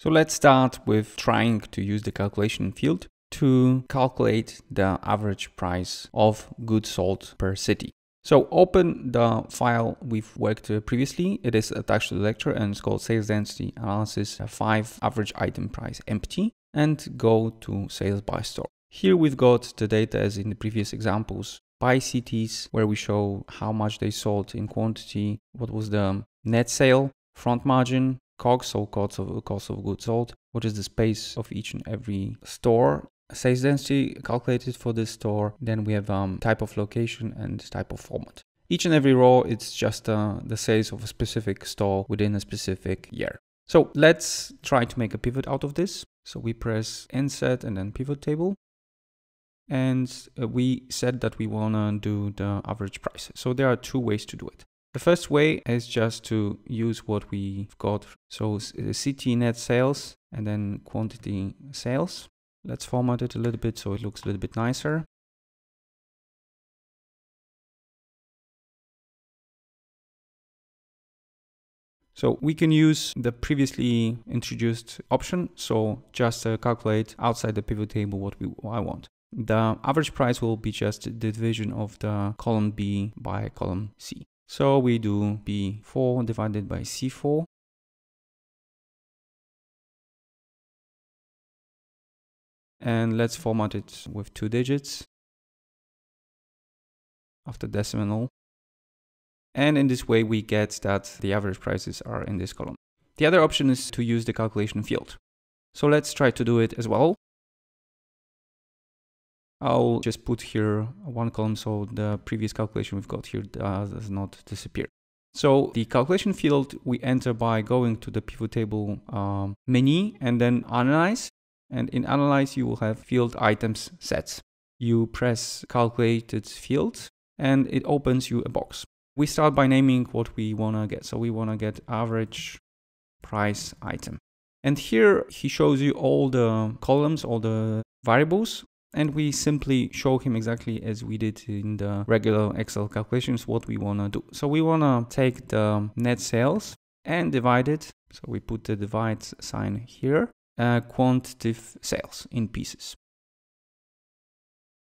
So let's start with trying to use the calculation field to calculate the average price of goods sold per city. So open the file we've worked previously. It is attached to the lecture and it's called sales density analysis 5 average item price empty and go to sales by store. Here we've got the data as in the previous examples by cities where we show how much they sold in quantity, what was the net sale, front margin, COGS, so cost of, cost of goods sold, what is the space of each and every store, sales density calculated for this store, then we have um, type of location and type of format. Each and every row, it's just uh, the sales of a specific store within a specific year. So let's try to make a pivot out of this. So we press insert and then pivot table. And uh, we said that we want to do the average price. So there are two ways to do it. The first way is just to use what we've got. So uh, CT net sales and then quantity sales. Let's format it a little bit so it looks a little bit nicer. So we can use the previously introduced option. So just uh, calculate outside the pivot table what we I want. The average price will be just the division of the column B by column C. So we do B4 divided by C4. And let's format it with two digits after decimal. And in this way, we get that the average prices are in this column. The other option is to use the calculation field. So let's try to do it as well. I'll just put here one column so the previous calculation we've got here does not disappear. So the calculation field we enter by going to the pivot table um, menu and then analyze. And in analyze, you will have field items sets. You press calculated field and it opens you a box. We start by naming what we want to get. So we want to get average price item. And here he shows you all the columns, all the variables and we simply show him exactly as we did in the regular Excel calculations what we want to do. So we want to take the net sales and divide it. So we put the divide sign here, uh, quantitative sales in pieces.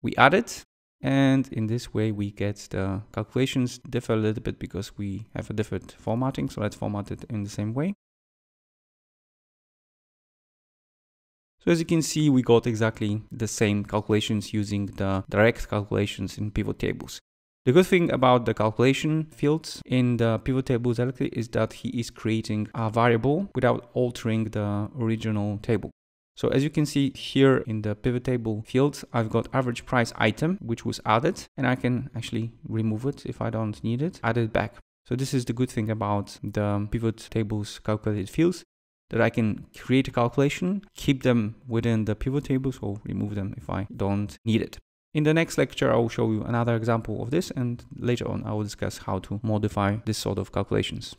We add it and in this way we get the calculations differ a little bit because we have a different formatting. So let's format it in the same way. So as you can see, we got exactly the same calculations using the direct calculations in pivot tables. The good thing about the calculation fields in the pivot table directly is that he is creating a variable without altering the original table. So as you can see here in the pivot table fields, I've got average price item, which was added, and I can actually remove it if I don't need it, add it back. So this is the good thing about the pivot tables calculated fields that I can create a calculation, keep them within the pivot tables or remove them if I don't need it. In the next lecture, I will show you another example of this and later on I will discuss how to modify this sort of calculations.